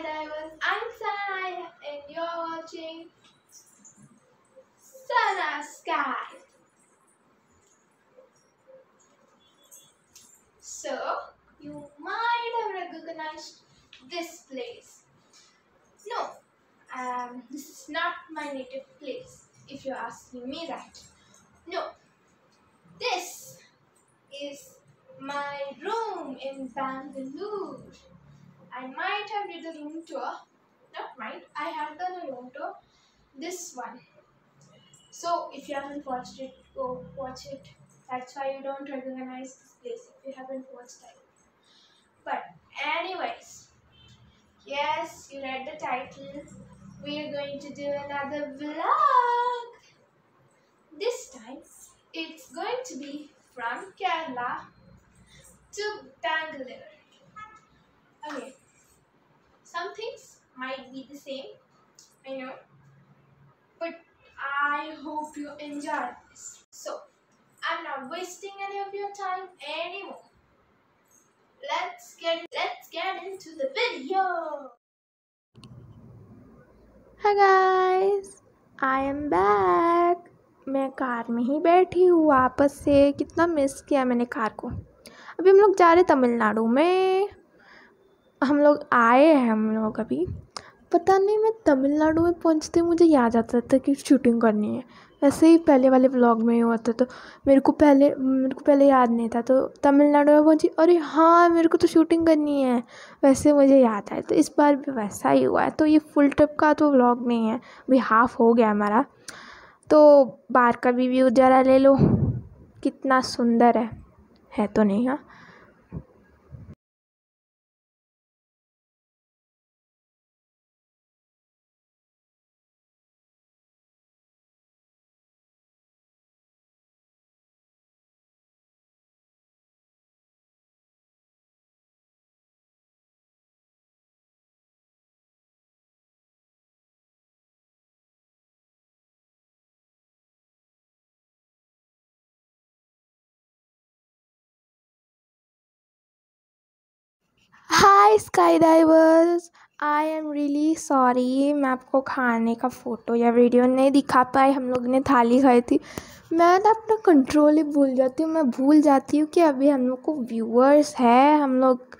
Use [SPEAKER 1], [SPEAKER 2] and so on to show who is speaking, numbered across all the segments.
[SPEAKER 1] skydivers. I'm Sana and you're watching Sana Sky. So, you might have recognized this place. No, um, this is not my native place, if you're asking me that. No, this is my room in Bangalore. I might have did a room tour. Not might. I have done a room tour. This one. So if you haven't watched it, go watch it. That's why you don't recognize this place if you haven't watched it. But anyways, yes, you read the title. We are going to do another vlog. This time it's going to be from Kerala to Bangalore. Okay, be the same, I know, but I hope you enjoy this. So, I'm not wasting any of your time anymore. Let's get let's get into the video.
[SPEAKER 2] Hi guys, I am back. मैं car में ही बैठी हूँ वापस से कितना miss किया मैंने कार को अभी हम लोग जा रहे तमिलनाडु में हम लोग आए हैं हम लोग अभी पता नहीं, मैं तमिलनाडु में पहुँचते, मुझे याद आता था कि शूटिंग करनी है। वैसे ही पहले वाले व्लॉग में ही हुआ था तो मेरे को पहले, मेरे को पहले याद नहीं था तो तमिलनाडु में पहुँची, अरे हाँ मेरे को तो शूटिंग करनी है। वैसे मुझे याद आया तो इस बार भी वैसा ही हुआ है। तो ये फुल ट्रिप का तो व्लॉग नहीं है, अभी हाफ़ हो गया हमारा। तो बाहर का भी व्यू ज़रा ले लो, कितना सुंदर है है तो नहीं हाँ। Hi sky divers I am really sorry मैं आपको खाने का फ़ोटो या वीडियो नहीं दिखा पाई। हम लोग ने थाली खाई थी। मैं ना अपना कंट्रोल ही भूल जाती हूँ। मैं भूल जाती हूँ कि अभी हम लोग को व्यूअर्स है। हम लोग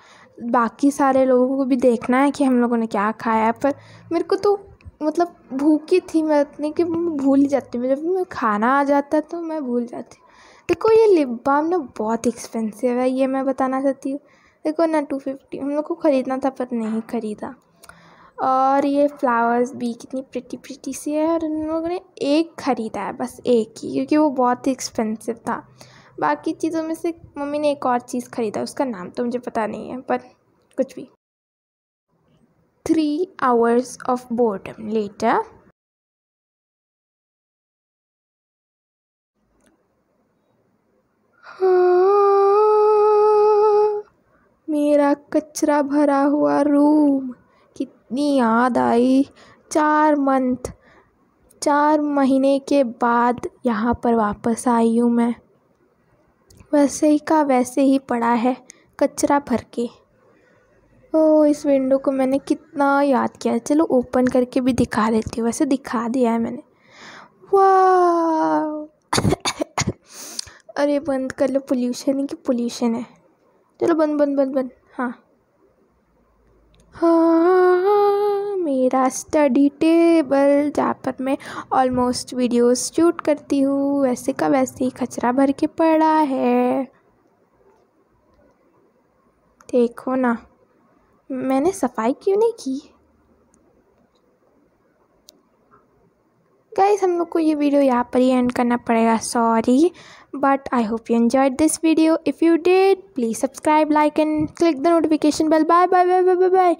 [SPEAKER 2] बाकी सारे लोगों को भी देखना है कि हम लोगों ने क्या खाया पर मेरे को तो मतलब भूखी थी। मैं इतनी कि मैं भूल जाती हूँ। जब मैं खाना आ जाता तो मैं भूल जाती हूँ। देखो, ये लिप बाम ना बहुत एक्सपेंसिव है। ये मैं बताना चाहती हूँ। देखो ना टू फिफ्टी हम लोग को ख़रीदना था पर नहीं ख़रीदा। और ये फ्लावर्स भी कितनी प्रिटी प्रिटी सी है और उन लोगों ने एक ख़रीदा है, बस एक ही, क्योंकि वो बहुत ही एक्सपेंसिव था। बाकी चीज़ों में से मम्मी ने एक और चीज़ ख़रीदा, उसका नाम तो मुझे पता नहीं है, पर कुछ भी। Three hours of boredom later मेरा कचरा भरा हुआ रूम। कितनी याद आई। चार मंथ, चार महीने के बाद यहाँ पर वापस आई हूँ मैं। वैसे ही का वैसे ही पड़ा है कचरा भर के। ओ, इस विंडो को मैंने कितना याद किया। चलो ओपन करके भी दिखा देती हूँ। वैसे दिखा दिया है मैंने। वाह अरे, बंद कर लो। पोल्यूशन ही कि पोल्यूशन है। चलो बंद बंद बंद बंद। हाँ। हाँ मेरा स्टडी टेबल जहाँ पर मैं ऑलमोस्ट वीडियोस शूट करती हूँ, वैसे का वैसे ही कचरा भर के पड़ा है। देखो ना, मैंने सफ़ाई क्यों नहीं की? गाइस हम लोग को ये वीडियो यहाँ पर ही एंड करना पड़ेगा. Sorry but I hope you enjoyed this video if you did please subscribe like and click the notification bell bye bye bye bye bye